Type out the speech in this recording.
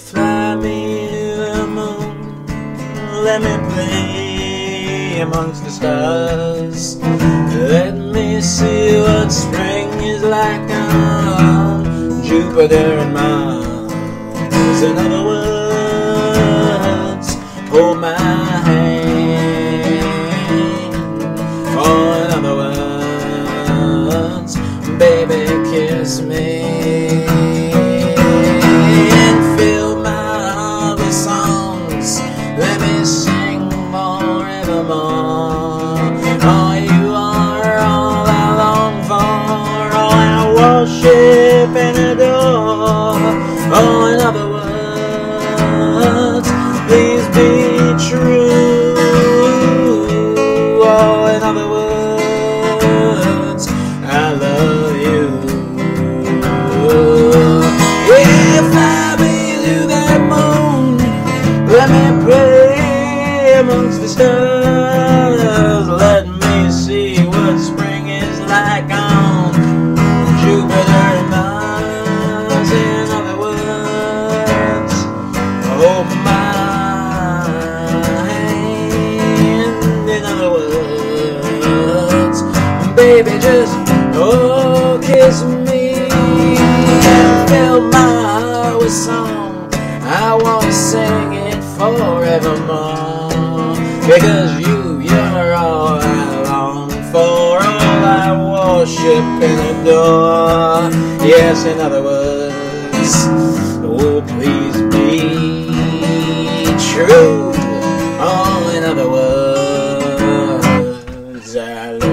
fly me to the moon. Let me play amongst the stars. Let me see what spring is like on Jupiter and Mars. In other words, hold my hand. Baby, kiss me. Oh, in other words, please be true. Oh, in other words, I love you. Yeah, fly me to that moon. Let me play amongst the stars. baby, just oh, kiss me. Fill my heart with song. I want to sing it forevermore. Because you, you're all I long for, all I worship and adore. Yes, in other words, oh, please be true. Oh, in other words, I love